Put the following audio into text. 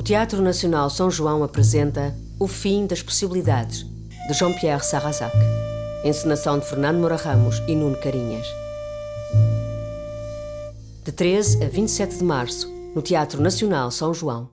o Teatro Nacional São João apresenta O Fim das Possibilidades, de Jean-Pierre Sarrazac. Encenação de Fernando Moura Ramos e Nuno Carinhas. De 13 a 27 de março, no Teatro Nacional São João.